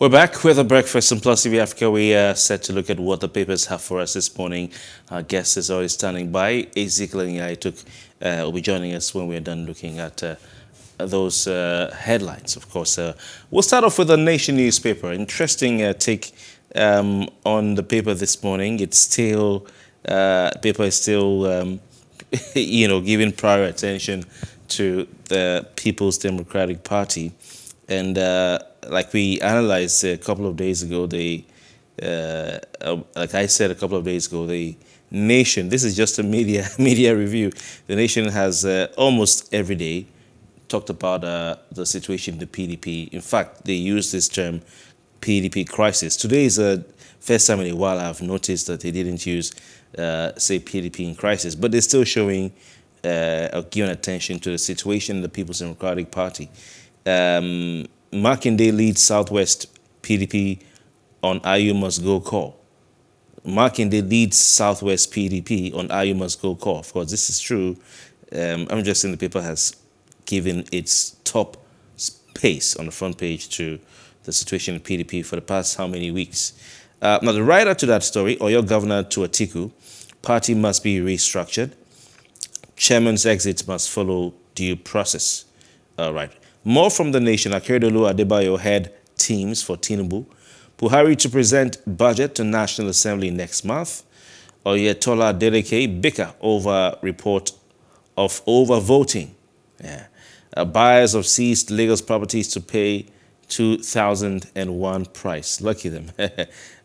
We're back with a breakfast in Plus TV Africa. We are set to look at what the papers have for us this morning. Our guest is already standing by. Ezekiel Nya-Etok uh, will be joining us when we're done looking at uh, those uh, headlines. Of course, uh, we'll start off with the Nation newspaper. Interesting uh, take um, on the paper this morning. It's still uh, paper is still um, you know giving prior attention to the People's Democratic Party and like we analyzed a couple of days ago, the uh, uh, like I said a couple of days ago, the nation. This is just a media media review. The nation has uh, almost every day talked about uh, the situation in the PDP. In fact, they use this term PDP crisis. Today is the first time in a while I've noticed that they didn't use uh, say PDP in crisis, but they're still showing uh, or giving attention to the situation in the People's Democratic Party. Um, Makinde leads Southwest PDP on Ayu must go call. Makinde leads Southwest PDP on Ayu must go call. Of course, this is true. Um, I'm just saying the paper has given its top space on the front page to the situation in PDP for the past how many weeks. Uh, now, the writer to that story, Oyo Governor to Atiku, party must be restructured. Chairman's exit must follow due process. All right. More from the nation, Akeredolu Adebayo head teams for Tinubu. Buhari to present budget to National Assembly next month. Oyetola Adeleke bicker over report of overvoting. Yeah. Uh, buyers of seized Lagos properties to pay 2001 price. Lucky them. I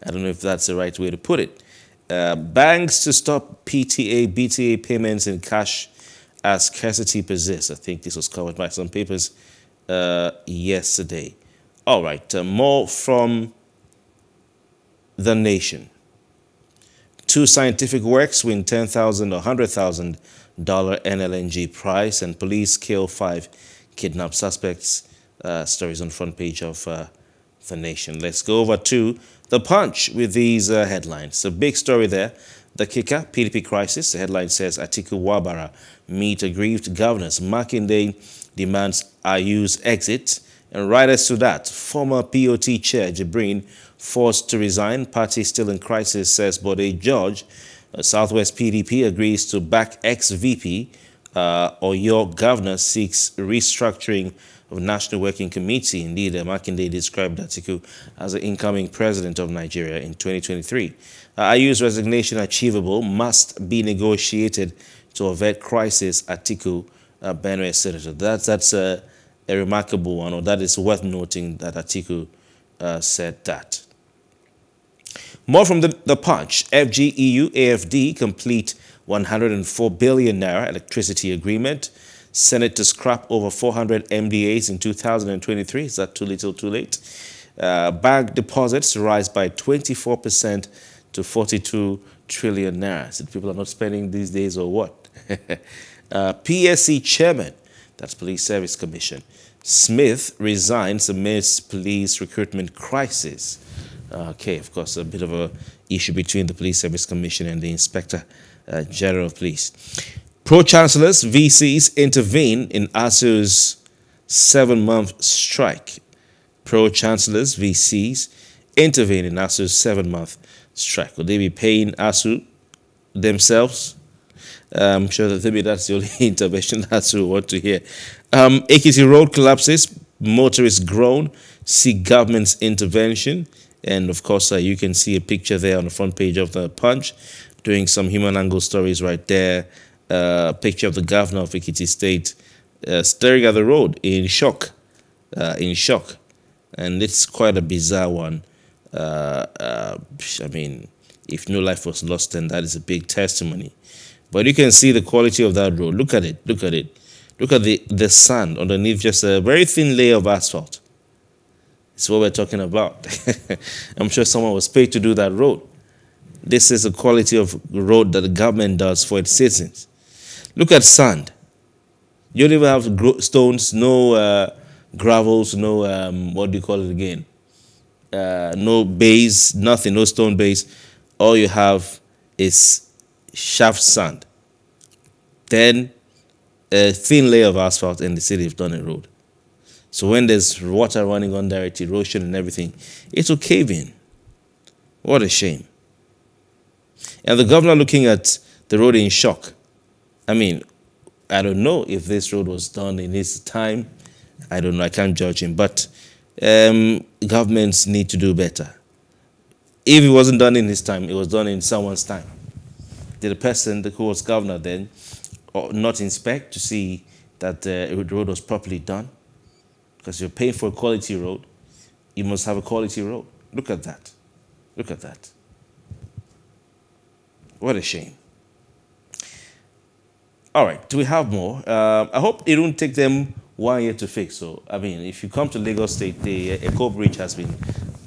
don't know if that's the right way to put it. Uh, banks to stop PTA, BTA payments in cash as scarcity persists. I think this was covered by some papers uh, yesterday. All right, uh, more from the nation. Two scientific works win $10,000 or $100,000 NLNG prize, and police kill five kidnapped suspects. Uh, stories on front page of uh, the nation. Let's go over to the punch with these uh, headlines. A big story there. The kicker, PDP crisis. The headline says Atiku Wabara meet aggrieved governors. Makinde demands Ayu's exit. And right as to that, former BOT chair Jibrin forced to resign. Party still in crisis, says Bode George. Uh, Southwest PDP agrees to back ex-VP uh, Oyo governor seeks restructuring of National Working Committee. Indeed, uh, Makinde described Atiku as the incoming president of Nigeria in 2023. Uh, Ayu's resignation achievable must be negotiated to avert crisis, Atiku uh, Benue Senator. That's, that's a, a, remarkable one, or that is worth noting that Atiku uh, said that. More from the, the punch. FGEU AFD complete 104 billion naira electricity agreement. Senate to scrap over 400 MDAs in 2023. Is that too little, too late? Uh, bank deposits rise by 24% to 42 trillion naira. So people are not spending these days or what? uh, PSC chairman, that's Police Service Commission, Smith resigns amidst police recruitment crisis. Okay, of course, a bit of a issue between the Police Service Commission and the Inspector uh, General of Police. Pro-chancellors, VCs intervene in ASUU's seven-month strike. Pro-chancellors, VCs intervene in ASUU's seven-month strike. Will they be paying ASUU themselves I'm sure that maybe that's the only intervention that's we want to hear. Um, Road collapses, motorists groan, seek government's intervention. And of course, uh, you can see a picture there on the front page of the Punch, doing some human angle stories right there. Uh, picture of the governor of Ekiti State uh, staring at the road in shock, uh, in shock. And it's quite a bizarre one. Uh, uh, I mean, if no life was lost, then that is a big testimony. But you can see the quality of that road. Look at it. Look at it. Look at the, the sand underneath just a very thin layer of asphalt. It's what we're talking about. I'm sure someone was paid to do that road. This is the quality of road that the government does for its citizens. Look at sand. You don't even have stones, no uh, gravels, no, um, what do you call it again? Uh, no base, nothing, no stone base. All you have is shaft sand, then a thin layer of asphalt in the city of Dunning Road. So when there's water running under it, erosion and everything, it will cave in. What a shame. And the governor looking at the road in shock. I mean, I don't know if this road was done in his time. I don't know. I can't judge him. But um, governments need to do better. If it wasn't done in his time, it was done in someone's time. Did the person who was governor then not inspect to see that uh, the road was properly done? Because you're paying for a quality road, you must have a quality road. Look at that. Look at that. What a shame. All right, do we have more? Uh, I hope it won't take them one year to fix. So, I mean, if you come to Lagos State, the Eko Bridge has been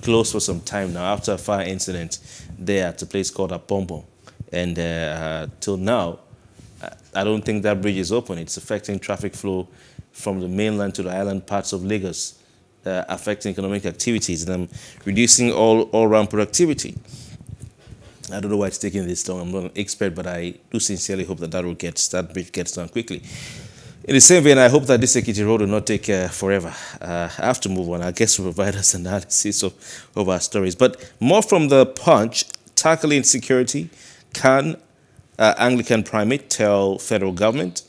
closed for some time now after a fire incident there at a place called Apongbon. And uh, uh, till now, I don't think that bridge is open. It's affecting traffic flow from the mainland to the island parts of Lagos, uh, affecting economic activities and um, reducing all, all-round productivity. I don't know why it's taking this long. I'm not an expert, but I do sincerely hope that that, will get, that bridge gets done quickly. In the same vein, I hope that this Ekiti road will not take uh, forever. Uh, I have to move on. I guess we'll provide us analysis of, of our stories. But more from the punch, tackling insecurity, can uh, Anglican primate tell federal government?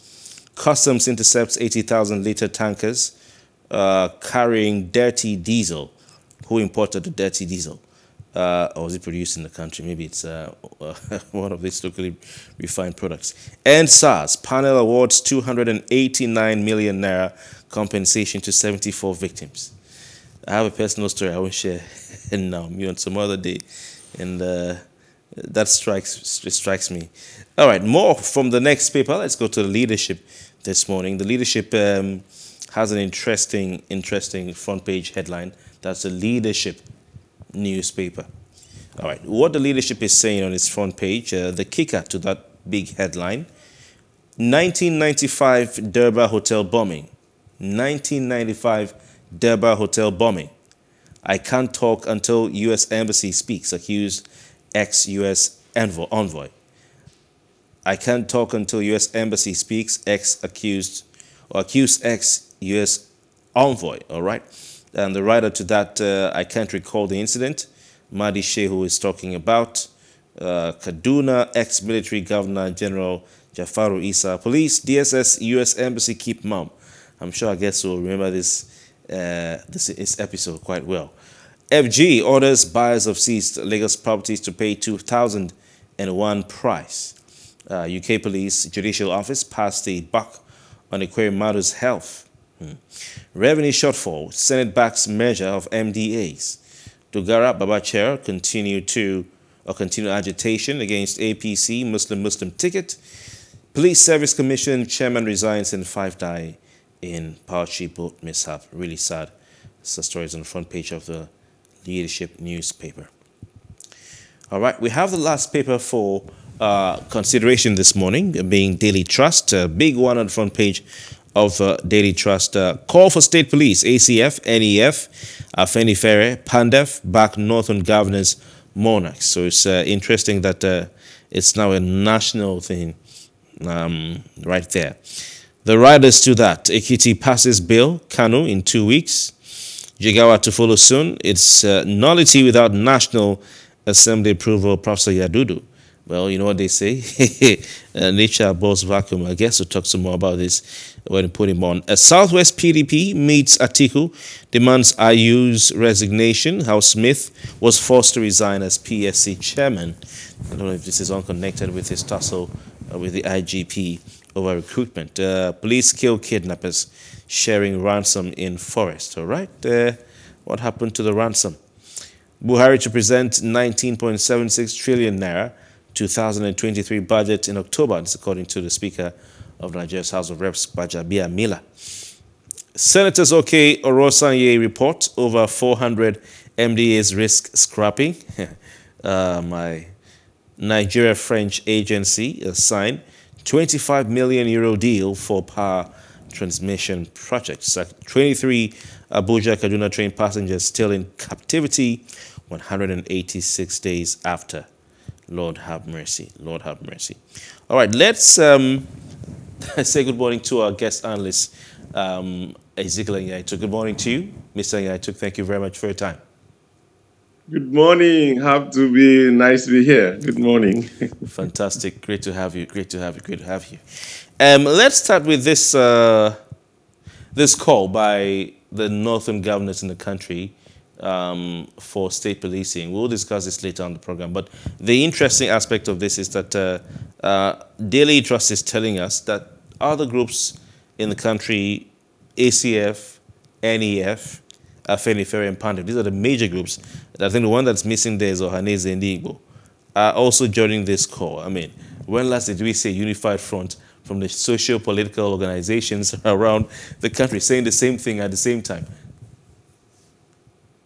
Customs intercepts 80,000 litre tankers uh, carrying dirty diesel. Who imported the dirty diesel? Uh, or is it produced in the country? Maybe it's uh, one of these locally refined products. EndSARS panel awards 289 million naira compensation to 74 victims. I have a personal story I will share and now, me on some other day, and uh, that strikes strikes me. All right, more from the next paper. Let's go to the leadership this morning. The leadership um, has an interesting, interesting front page headline. That's the leadership newspaper. All right, what the leadership is saying on its front page, uh, the kicker to that big headline 1995 Durbar Hotel bombing. 1995 Durbar Hotel bombing. I can't talk until U.S. Embassy speaks, accused ex U.S. envoy. I can't talk until U.S. Embassy speaks, ex accused or accused ex U.S. envoy. All right. And the writer to that, uh, I can't recall the incident. Madi Shehu is talking about uh, Kaduna ex-military governor General Jafaru Isa. Police, DSS, U.S. Embassy keep mum. I'm sure I guess you'll remember this, uh, this, this episode quite well. FG orders buyers of seized Lagos properties to pay 2001 price. Uh, UK Police Judicial Office passed a buck on Ekweremadu's health. Hmm. Revenue shortfall, Senate backs measure of MDAs. Dogara Babachir continue to or continue agitation against APC Muslim Muslim ticket. Police Service Commission chairman resigns and five die in Bauchi boat mishap. Really sad. The stories on the front page of the leadership newspaper. All right, we have the last paper for uh, consideration this morning, being Daily Trust, a big one on the front page of uh, Daily Trust. Uh, call for state police, ACF, NEF, Afeni Afenifere, PANDEF, back Northern governance monarchs. So it's uh, interesting that uh, it's now a national thing um, right there. The riders to that, Ekiti passes bill, Kano in two weeks. Jigawa to follow soon. It's uh, nullity without National Assembly approval, Professor Yadudu. Well, you know what they say? uh, nature abhors vacuum. I guess we'll talk some more about this when we put him on. A Southwest PDP meets Atiku, demands Ayu's resignation. How Smith was forced to resign as PSC chairman. I don't know if this is unconnected with his tussle uh, with the IGP over recruitment. Uh, police kill kidnappers sharing ransom in forest. All right. Uh, what happened to the ransom? Buhari to present 19.76 trillion naira 2023 budget in October. This according to the Speaker of Nigeria's House of Reps, Gbajabiamila. Senators OK Oronsaye report over 400 MDAs risk scrapping. uh, my Nigeria French agency signed 25 million euro deal for power transmission projects. 23 Abuja Kaduna train passengers still in captivity 186 days after Lord have mercy. Lord have mercy. All right, let's um, say good morning to our guest analyst, um, Ezekiel Nya-Etok. Good morning to you, Mr. Nya-Etok. Thank you very much for your time. Good morning. Have to be nice to be here. Good morning. Fantastic. Great to have you. Great to have you. Great to have you. Um, let's start with this uh, this call by the northern governors in the country um, for state policing. We'll discuss this later on the program. But the interesting aspect of this is that uh, uh, Daily Trust is telling us that other groups in the country, ACF, NEF, Afenifere, and PANDEF, these are the major groups. I think the one that's missing there is Ohanaeze Ndigbo, are also joining this call. I mean, when last did we say unified front from the socio-political organizations around the country saying the same thing at the same time?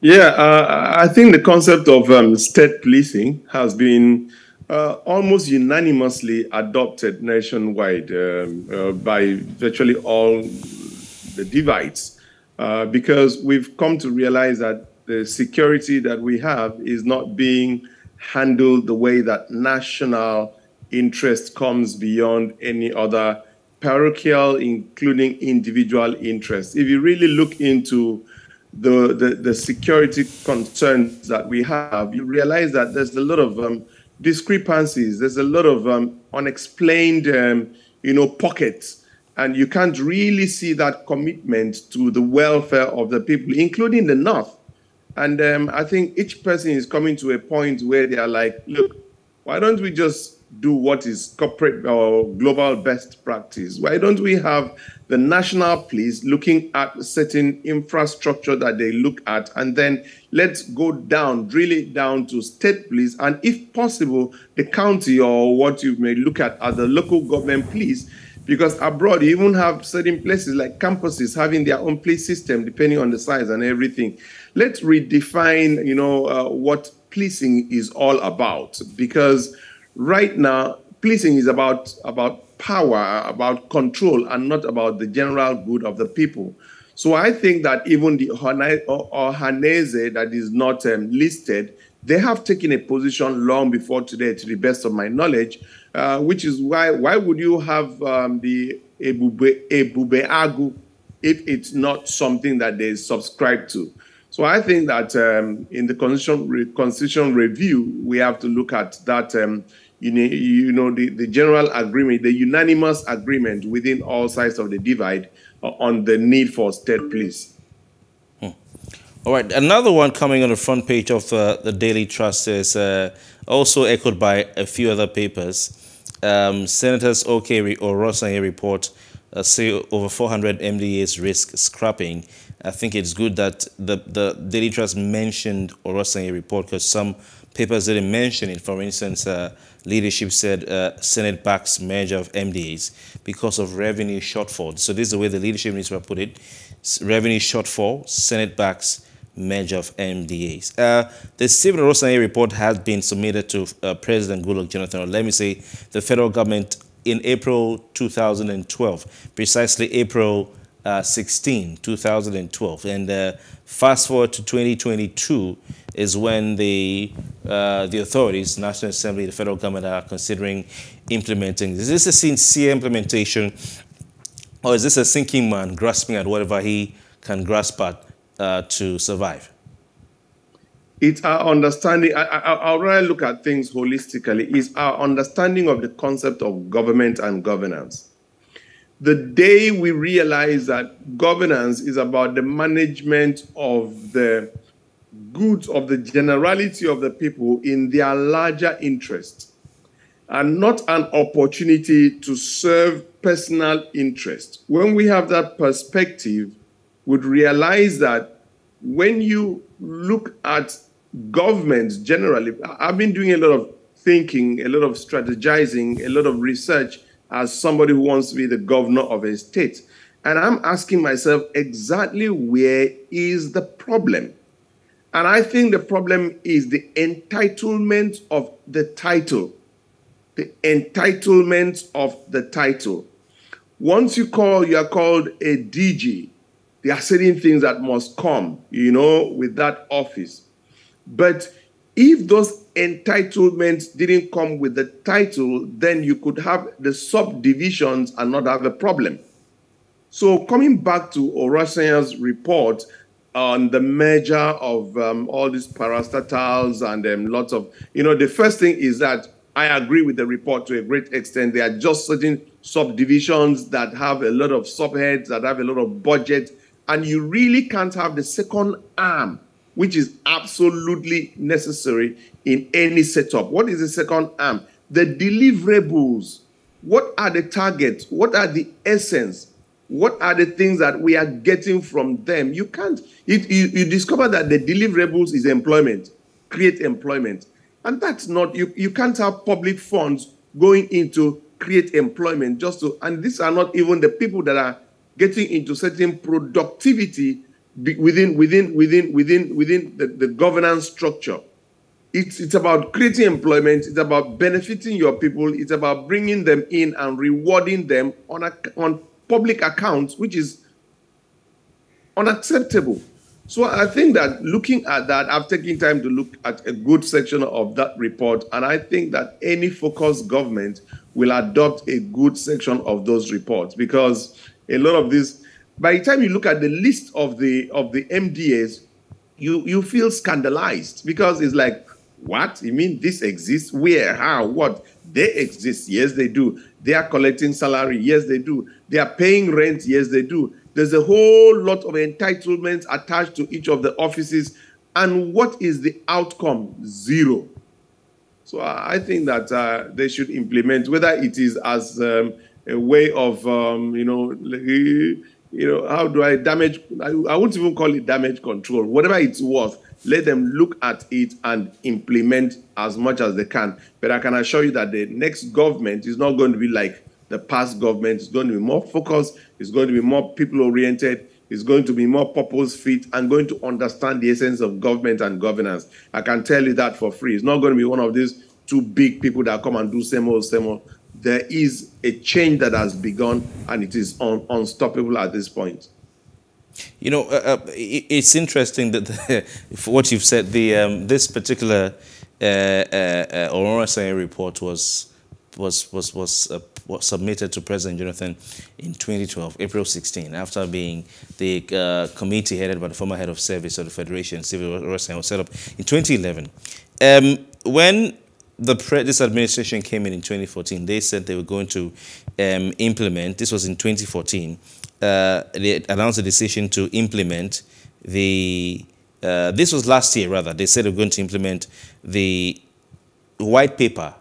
Yeah, uh, I think the concept of um, state policing has been uh, almost unanimously adopted nationwide um, uh, by virtually all the divides uh, because we've come to realize that the security that we have is not being handled the way that national interest comes beyond any other parochial, including individual interests. If you really look into the, the, the, security concerns that we have, you realize that there's a lot of um, discrepancies. There's a lot of um, unexplained, um, you know, pockets, and you can't really see that commitment to the welfare of the people, including the North. And um, I think each person is coming to a point where they are like, look, why don't we just do what is corporate or global best practice? Why don't we have the national police looking at certain infrastructure that they look at, and then let's go down, drill it down to state police, and if possible, the county or what you may look at as the local government police. Because abroad, you even have certain places like campuses having their own police system, depending on the size and everything. Let's redefine, you know, uh, what policing is all about. Because right now, policing is about about power, about control, and not about the general good of the people. So I think that even the Ohanaeze that is not um, listed, they have taken a position long before today, to the best of my knowledge, uh, which is why why would you have um, the Ebube, if it's not something that they subscribe to? So I think that um, in the constitution, constitution review, we have to look at that um, you know, you know the, the general agreement, the unanimous agreement within all sides of the divide on the need for state police. Hmm. All right, another one coming on the front page of uh, the Daily Trust is uh, also echoed by a few other papers. Um, Senators Okeri or Rosanye report uh, say over 400 MDAs risk scrapping. I think it's good that the, the Daily Trust mentioned Oronsaye report because some papers didn't mention it. For instance, uh, leadership said uh, Senate backs merger of MDAs because of revenue shortfall. So this is the way the leadership to put it. Revenue shortfall, Senate backs merger of MDAs. Uh, the Stephen Oronsaye report has been submitted to uh, President Goodluck Jonathan, let me say the federal government in April 2012, precisely April uh, 16, 2012. And uh, fast forward to 2022 is when the, uh, the authorities, National Assembly, the federal government are considering implementing. Is this a sincere implementation or is this a sinking man grasping at whatever he can grasp at uh, to survive? It's our understanding, I, I, I'll look at things holistically, is our understanding of the concept of government and governance the day we realize that governance is about the management of the goods of the generality of the people in their larger interest and not an opportunity to serve personal interest. When we have that perspective, would realize that when you look at governments generally, I've been doing a lot of thinking, a lot of strategizing, a lot of research as somebody who wants to be the governor of a state. And I'm asking myself exactly where is the problem? And I think the problem is the entitlement of the title. The entitlement of the title. Once you call, you are called a DG. There are certain things that must come, you know, with that office. But if those entitlements didn't come with the title, then you could have the subdivisions and not have a problem. So coming back to Oronsaye's report on the merger of um, all these parastatals and um, lots of, you know, the first thing is that I agree with the report to a great extent. There are just certain subdivisions that have a lot of subheads, that have a lot of budget, and you really can't have the second arm, which is absolutely necessary in any setup. What is the second arm? The deliverables. What are the targets? What are the essence? What are the things that we are getting from them? You can't, it, you, you discover that the deliverables is employment, create employment. And that's not, you, you can't have public funds going into create employment just to, and these are not even the people that are getting into certain productivity within, within, within, within, within the, the governance structure. It's, it's about creating employment. It's about benefiting your people. It's about bringing them in and rewarding them on, a, on public accounts, which is unacceptable. So I think that looking at that, I've taken time to look at a good section of that report, and I think that any focused government will adopt a good section of those reports because a lot of this, by the time you look at the list of the of the MDAs, you you feel scandalized because it's like, what? You mean this exists? Where? How? What? They exist. Yes, they do. They are collecting salary. Yes, they do. They are paying rent. Yes, they do. There's a whole lot of entitlements attached to each of the offices. And what is the outcome? Zero. So I think that uh, they should implement, whether it is as um, a way of, um, you know, you know, how do I damage? I, I won't even call it damage control. Whatever it's worth, let them look at it and implement as much as they can. But I can assure you that the next government is not going to be like the past government. It's going to be more focused. It's going to be more people oriented. It's going to be more purpose fit and going to understand the essence of government and governance. I can tell you that for free. It's not going to be one of these two big people that come and do same old, same old. There is a change that has begun and it is un unstoppable at this point. You know, uh, uh, it's interesting that the, what you've said, the um, this particular uh, uh, uh report was was was was, uh, was, submitted to President Jonathan in 2012, April 16, after being the committee headed by the former head of service of the Federation, Civil Oronsaye, was set up in 2011. Um, when the this administration came in in 2014, they said they were going to um, implement. This was in 2014 uh, they announced a decision to implement the, uh, this was last year rather, they said they were going to implement the white paper,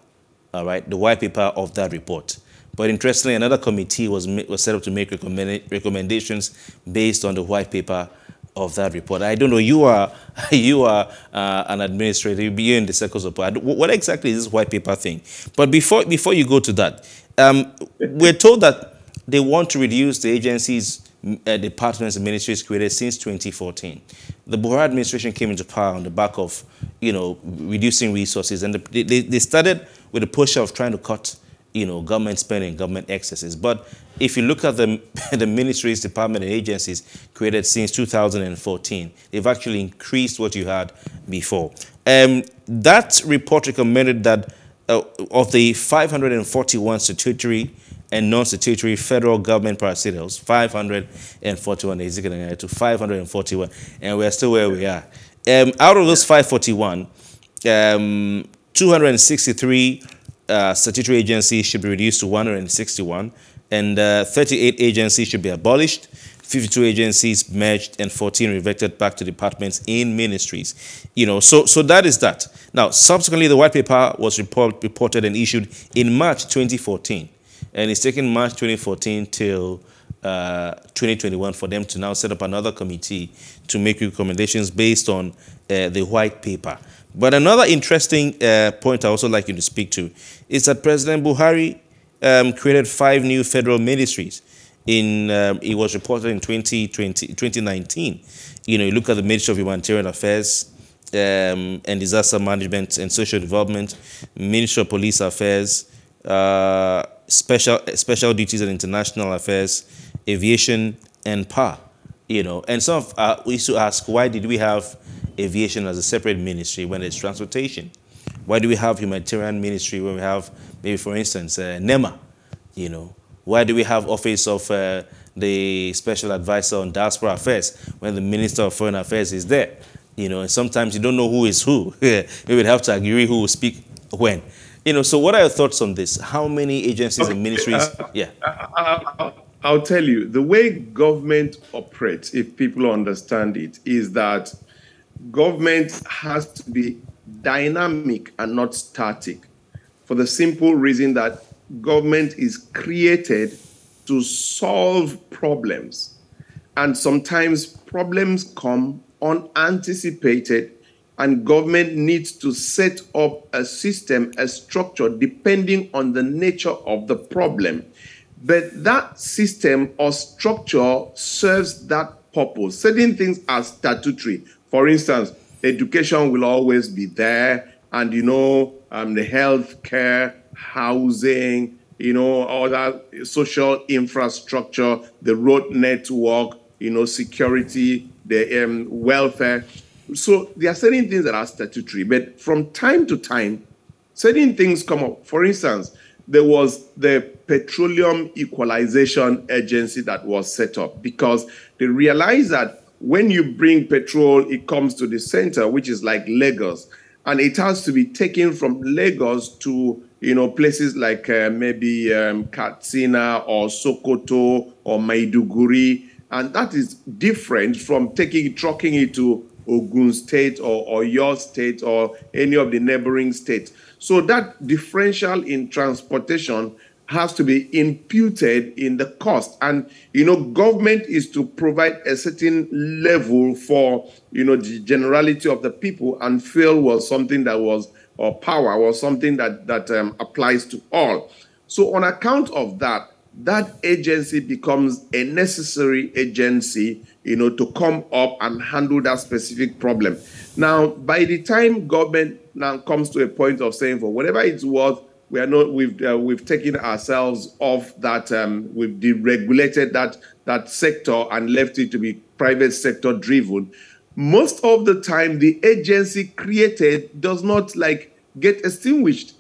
all right, the white paper of that report. But interestingly, another committee was, was set up to make recommend, recommendations based on the white paper of that report. I don't know, you are, you are uh, an administrator, you're in the circles of power. What exactly is this white paper thing? But before, before you go to that, um, we're told that they want to reduce the agencies, uh, departments, and ministries created since 2014. The Buhari administration came into power on the back of, you know, reducing resources, and the, they, they started with a push of trying to cut, you know, government spending, government excesses. But if you look at the, the ministries, department, and agencies created since 2014, they've actually increased what you had before. Um, that report recommended that uh, of the 541 statutory and non-statutory federal government parastatals, 541 is to 541, and we're still where we are. Um, out of those 541, um, 263 uh, statutory agencies should be reduced to 161, and uh, 38 agencies should be abolished, 52 agencies merged, and 14 reverted back to departments in ministries. You know, so so that is that. Now, subsequently, the white paper was report, reported and issued in March 2014. And it's taken March 2014 till uh, 2021 for them to now set up another committee to make recommendations based on uh, the white paper. But another interesting uh, point I also like you to speak to is that President Buhari um, created five new federal ministries. In um, it was reported in 2020, 2019. You know, you look at the Ministry of Humanitarian Affairs um, and Disaster Management and Social Development, Ministry of Police Affairs, uh, special special duties and international affairs, aviation, and power. You know, and some of uh, we used to ask, why did we have aviation as a separate ministry when it's transportation? Why do we have humanitarian ministry when we have, maybe for instance, uh, NEMA, you know, Why do we have office of uh, the special advisor on diaspora affairs when the minister of foreign affairs is there? You know, and sometimes you don't know who is who. we would have to agree who will speak when. You know, so what are your thoughts on this? How many agencies and ministries? Uh, yeah. Uh, uh, uh, I'll tell you, the way government operates, if people understand it, is that government has to be dynamic and not static for the simple reason that government is created to solve problems. And sometimes problems come unanticipated, and government needs to set up a system, a structure, depending on the nature of the problem. But that system or structure serves that purpose. Certain things are statutory. For instance, education will always be there, and you know, um, the health care, housing, you know, all that social infrastructure, the road network, you know, security, the um, welfare. So there are certain things that are statutory, but from time to time, certain things come up. For instance, there was the Petroleum Equalization Agency that was set up because they realized that when you bring petrol, it comes to the center, which is like Lagos, and it has to be taken from Lagos to you know places like uh, maybe um, Katsina or Sokoto or Maiduguri, and that is different from taking trucking it to Ogun State or, your state or any of the neighboring states. So that differential in transportation has to be imputed in the cost. And, you know, government is to provide a certain level for, you know, the generality of the people, and fuel was something that was, or power was something that, that um, applies to all. So, on account of that, that agency becomes a necessary agency, you know, to come up and handle that specific problem. Now, by the time government now comes to a point of saying, for whatever it's worth, we are not we've uh, we've taken ourselves off that um, we've deregulated that that sector and left it to be private sector driven. Most of the time the agency created does not like get extinguished.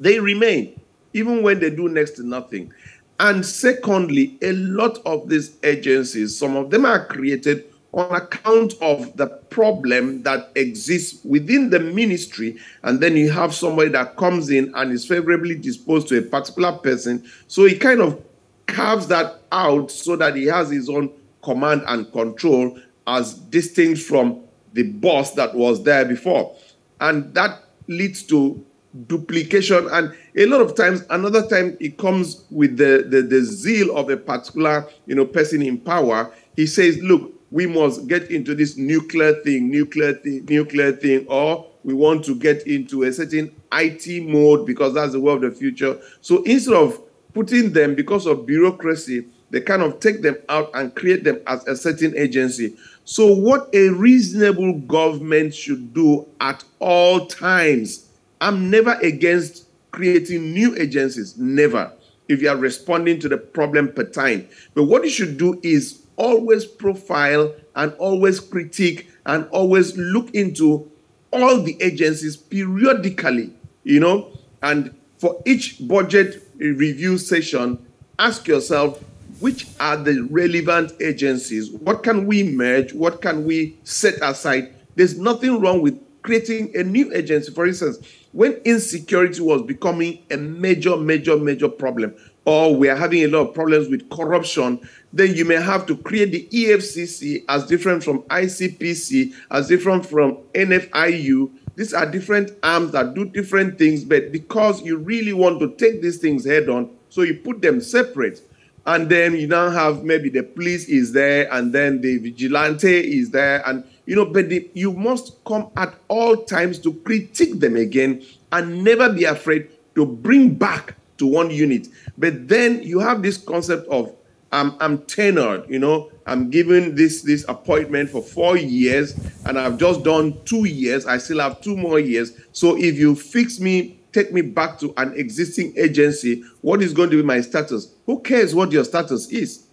They remain even when they do next to nothing and secondly a lot of these agencies some of them are created on account of the problem that exists within the ministry. And then you have somebody that comes in and is favorably disposed to a particular person. So he kind of carves that out so that he has his own command and control as distinct from the boss that was there before. And that leads to duplication and a lot of times another time it comes with the, the the zeal of a particular you know person in power he says look we must get into this nuclear thing, nuclear thing, nuclear thing, or we want to get into a certain IT mode because that's the way of the future. So instead of putting them because of bureaucracy, they kind of take them out and create them as a certain agency. So, what a reasonable government should do at all times, I'm never against creating new agencies, never, if you are responding to the problem per time. But what you should do is always profile and always critique and always look into all the agencies periodically, you know, and for each budget review session, ask yourself which are the relevant agencies? What can we merge? What can we set aside? There's nothing wrong with creating a new agency. For instance, when insecurity was becoming a major, major, major problem, or we are having a lot of problems with corruption, then you may have to create the EFCC as different from ICPC, as different from NFIU. These are different arms that do different things, but because you really want to take these things head on, so you put them separate. And then you now have maybe the police is there, and then the vigilante is there, and you know, but the, you must come at all times to critique them again and never be afraid to bring back to one unit. But then you have this concept of I'm I'm tenured, you know, I'm given this this appointment for four years, and I've just done two years. I still have two more years. So if you fix me, take me back to an existing agency, what is going to be my status? Who cares what your status is?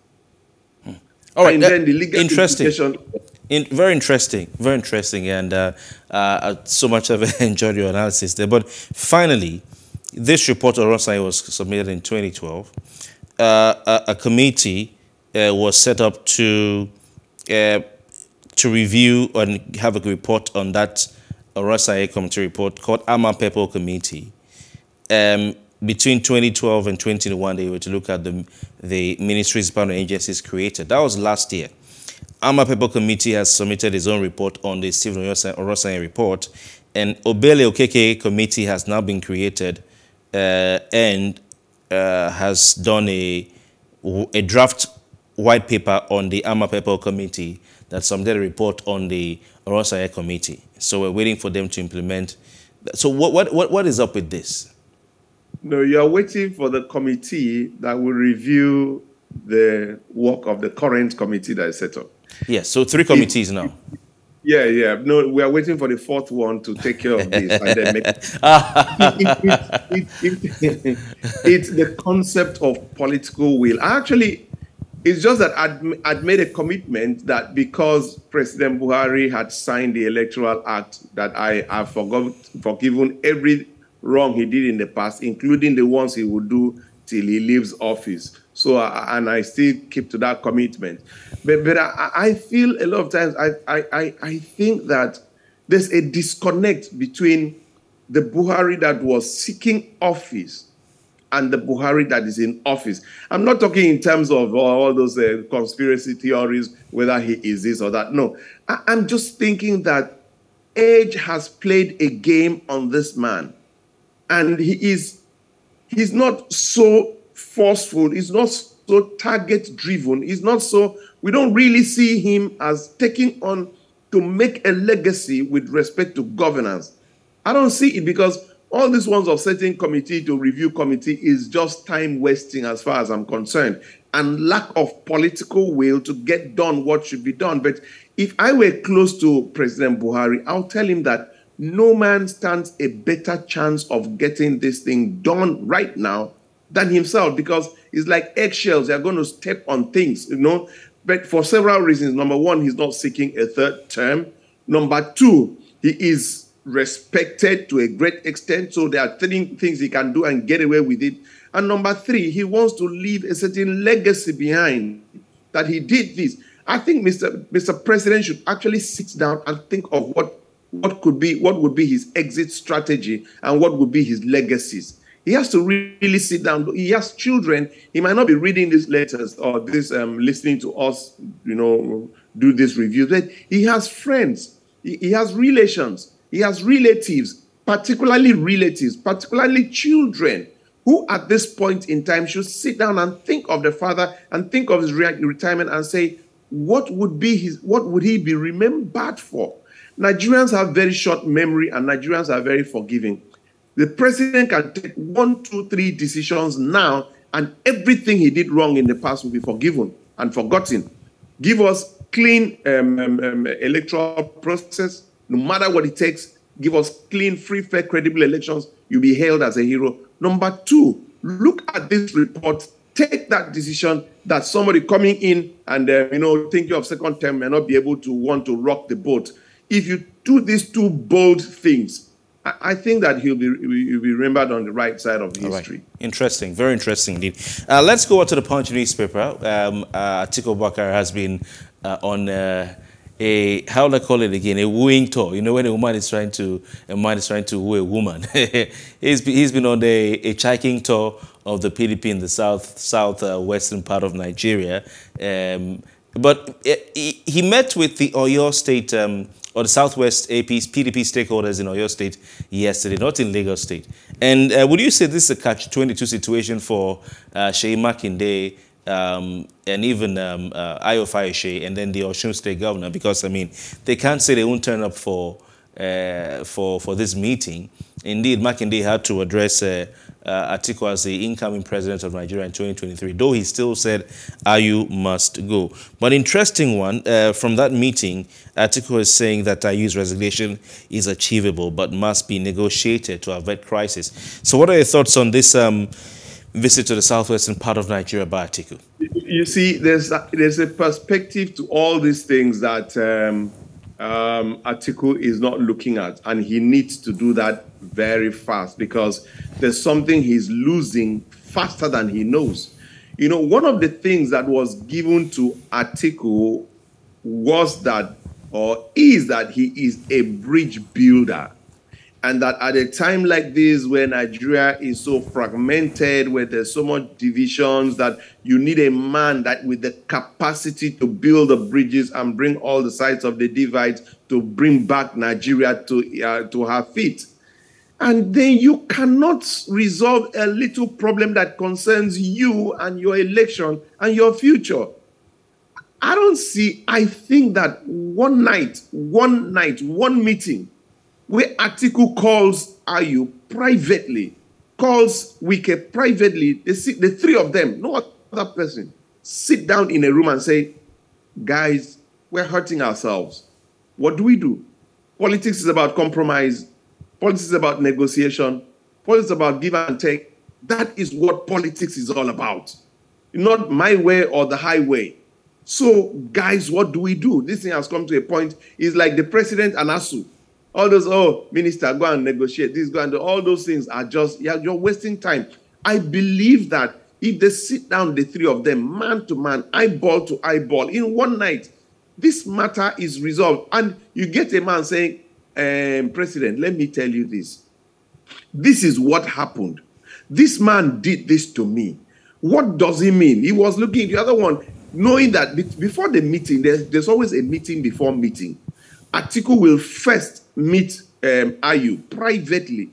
Hmm. All right, and then the legal interesting. In, very interesting, very interesting, and uh, uh, so much I've enjoyed your analysis there. But finally, this report, Orosai, was submitted in 2012. uh, a, a, committee uh, was set up to uh, to review and have a report on that Orosa committee report called Ama Pepple Committee. Um, between 2012 and 2021, they were to look at the, the ministries, department agencies created. That was last year. Ama Pepple Committee has submitted its own report on the Stephen Oronsaye report, and Obele Okeke Committee has now been created uh, and uh, has done a, a draft white paper on the Ama Pepple Committee that submitted a report on the Oronsaye Committee. So we're waiting for them to implement. So what, what, what, what is up with this? No, you are waiting for the committee that will review the work of the current committee that is set up. Yes, so three committees it, now. Yeah, yeah. No, we are waiting for the fourth one to take care of this. and then make, it, it, it's the concept of political will. Actually, it's just that I'd, I'd made a commitment that because President Buhari had signed the Electoral Act, that I have forgot, forgiven every wrong he did in the past, including the ones he would do till he leaves office. So, and I still keep to that commitment. But, but I, I feel a lot of times, I, I, I think that there's a disconnect between the Buhari that was seeking office and the Buhari that is in office. I'm not talking in terms of all those uh, conspiracy theories, whether he is this or that. No, I, I'm just thinking that age has played a game on this man and he is he's not so forceful. He's not so target driven he's not so we don't really see him as taking on to make a legacy with respect to governance. I don't see it because all these ones of setting committee to review committee is just time wasting as far as i'm concerned and lack of political will to get done what should be done. But if i were close to president buhari i'll tell him that no man stands a better chance of getting this thing done right now than himself because it's like eggshells. They're going to step on things, you know. But for several reasons. Number one, he's not seeking a third term. Number two, he is respected to a great extent. So there are three things he can do and get away with it. And number three, he wants to leave a certain legacy behind that he did this. I think Mr. Mr. President should actually sit down and think of what what could be what would be his exit strategy and what would be his legacies he has to really sit down. He has children. He might not be reading these letters or this um, listening to us you know do this review but he has friends. He, he has relations. He has relatives particularly relatives particularly children who at this point in time should sit down and think of the father and think of his re- retirement and say what would be his what would he be remembered for? Nigerians have very short memory and Nigerians are very forgiving. The president can take one, two, three decisions now, and everything he did wrong in the past will be forgiven and forgotten. Give us clean um, um, um, electoral process, no matter what it takes. Give us clean, free, fair, credible elections. You'll be hailed as a hero. Number two, look at this report. Take that decision that somebody coming in and uh, you know thinking of second term may not be able to want to rock the boat if you do these two bold things, I think that he'll be, he'll be remembered on the right side of history. Right. Interesting, very interesting indeed. Uh, let's go on to the Punch newspaper. Um, uh, Atiku Bakar has been uh, on uh, a, how do I call it again, a wooing tour. You know, when a woman is trying to, a man is trying to woo a woman. he's, been, he's been on a, a chiking tour of the PDP in the south, southwestern part of Nigeria. Um, but uh, he, met with the Oyo State um, or the Southwest AP's PDP stakeholders in Oyo State yesterday, not in Lagos State. And uh, would you say this is a catch-22 situation for uh, Seyi Makinde um, and even um, uh, Ayo Fayose and then the Osun State governor? Because, I mean, they can't say they won't turn up for, uh, for, for this meeting. Indeed, Makinde had to address uh, uh, as the incoming president of Nigeria in 2023, though he still said Ayu must go. But interesting one, uh, from that meeting, Atiku is saying that Ayu's resignation is achievable but must be negotiated to avert crisis. So what are your thoughts on this um, visit to the southwestern part of Nigeria by Atiku? You see, there's a, there's a perspective to all these things that um, um, Atiku is not looking at, and he needs to do that very fast because there's something he's losing faster than he knows. You know, one of the things that was given to Atiku was that, or is that he is a bridge builder and that at a time like this where nigeria is so fragmented where there's so much divisions that you need a man that with the capacity to build the bridges and bring all the sides of the divides to bring back nigeria to uh, to her feet. And then you cannot resolve a little problem that concerns you and your election and your future. I don't see i think that one night one night one meeting where Atiku calls Ayu privately, calls Wike privately, they sit, the three of them, no other person, sit down in a room and say, guys, we're hurting ourselves. What do we do? Politics is about compromise. Politics is about negotiation. Politics is about give and take. That is what politics is all about. Not my way or the highway. So, guys, what do we do? This thing has come to a point. It's like the president and ASUU. All those, oh, minister, go and negotiate this, go and do all those things are just, yeah, you're wasting time. I believe that if they sit down, the three of them, man to man, eyeball to eyeball, in one night, this matter is resolved. And you get a man saying, um, President, let me tell you this. This is what happened. This man did this to me. What does he mean? He was looking at the other one, knowing that before the meeting, there's, there's always a meeting before meeting. Atiku will first meet um, Ayu privately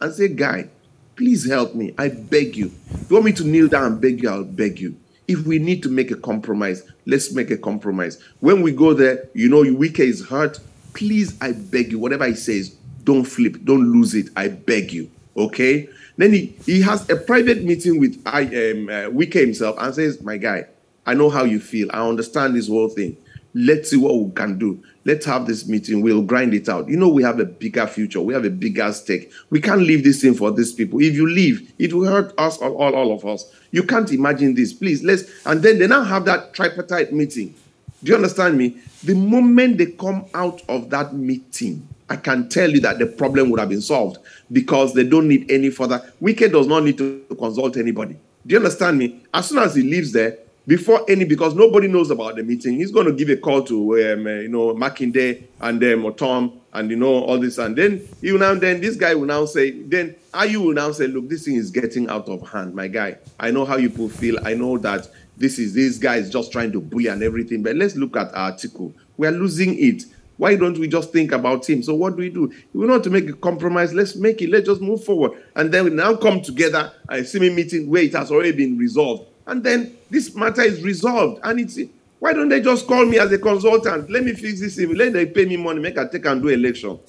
and say, Guy, please help me. I beg you. If you want me to kneel down and beg you, I'll beg you. If we need to make a compromise, let's make a compromise. When we go there, you know, Wike is hurt. Please, I beg you, whatever he says, don't flip, don't lose it. I beg you. Okay? Then he, he has a private meeting with I, um, uh, Wike himself and says, My guy, I know how you feel. I understand this whole thing. Let's see what we can do. Let's have this meeting. We'll grind it out. You know, we have a bigger future. We have a bigger stake. We can't leave this thing for these people. If you leave, it will hurt us, all, all, all of us. You can't imagine this. Please, let's. And then they now have that tripartite meeting. Do you understand me? The moment they come out of that meeting, I can tell you that the problem would have been solved because they don't need any further. Wike does not need to consult anybody. Do you understand me? As soon as he leaves there, before any because nobody knows about the meeting. He's going to give a call to um, uh, you know Makinde and um, Ortom and you know all this and then he will now then this guy will now say then Ayu will now say look this thing is getting out of hand my guy. I know how you feel. I know that this is this guy is just trying to bully and everything but let's look at our Atiku we are losing it. Why don't we just think about him? So what do we do? If we want to make a compromise let's make it. Let's just move forward. And then we now come together a semi meeting where it has already been resolved and then this matter is resolved. And it's why don't they just call me as a consultant? Let me fix this. Let them pay me money, make I take and do election.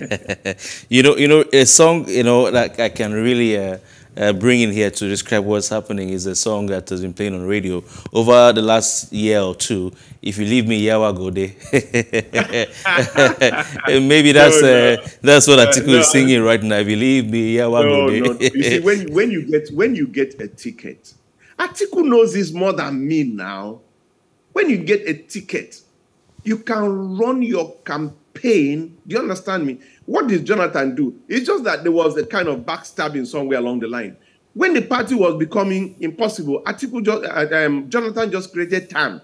you know, you know, a song, you know, that I can really uh, uh, bring in here to describe what's happening is a song that has been playing on radio over the last year or two. If you leave me, Yawa go there. Maybe that's no, no. Uh, that's what Atiku uh, no. is singing right now. If you leave me, Yawa no. You see, when when you get when you get a ticket Atiku knows this more than me now. When you get a ticket, you can run your campaign. Do you understand me? What did Jonathan do? It's just that there was a kind of backstabbing somewhere along the line. When the party was becoming impossible, Atiku just, uh, um, Jonathan just created time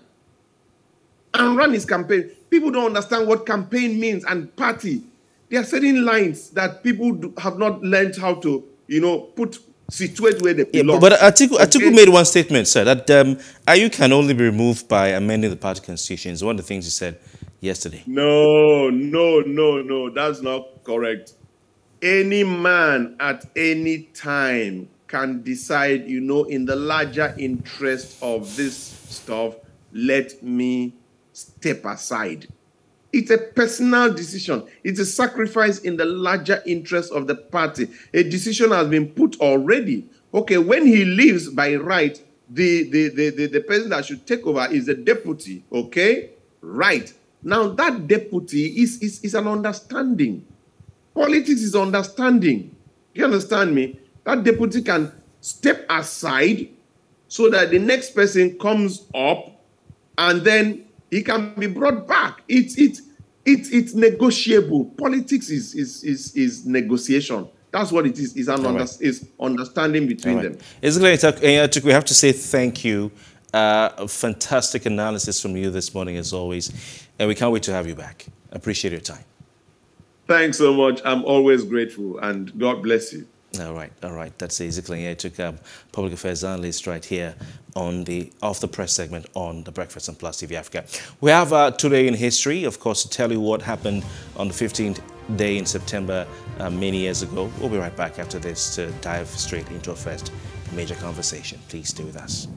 and ran his campaign. People don't understand what campaign means and party. There are certain lines that people have not learned how to, you know, put situate where they belong. Yeah, but Atiku, Atiku okay. made one statement, sir, that um, Ayu can only be removed by amending the party constitution. It's one of the things he said yesterday. No, no, no, no, that's not correct. Any man at any time can decide, you know, in the larger interest of this stuff, let me step aside. It's a personal decision. It's a sacrifice in the larger interest of the party. A decision has been put already. Okay, when he leaves by right, the, the, the, the, the person that should take over is the deputy. Okay? Right. Now, that deputy is, is, is an understanding. Politics is understanding. You understand me? That deputy can step aside so that the next person comes up and then he can be brought back. It's it's it's it's negotiable. Politics is is is is negotiation. That's what it is. Is an under, right. is understanding between them. It's great, Exactly. We have to say thank you. Uh, fantastic analysis from you this morning, as always, and we can't wait to have you back. Appreciate your time. Thanks so much. I'm always grateful, and God bless you. All right, all right. That's Ezekiel Nya-Etok um, public affairs analyst right here on the off the press segment on the Breakfast and Plus TV Africa. We have uh, today in history, of course, to tell you what happened on the 15th day in September uh, many years ago. We'll be right back after this to dive straight into our first major conversation. Please stay with us.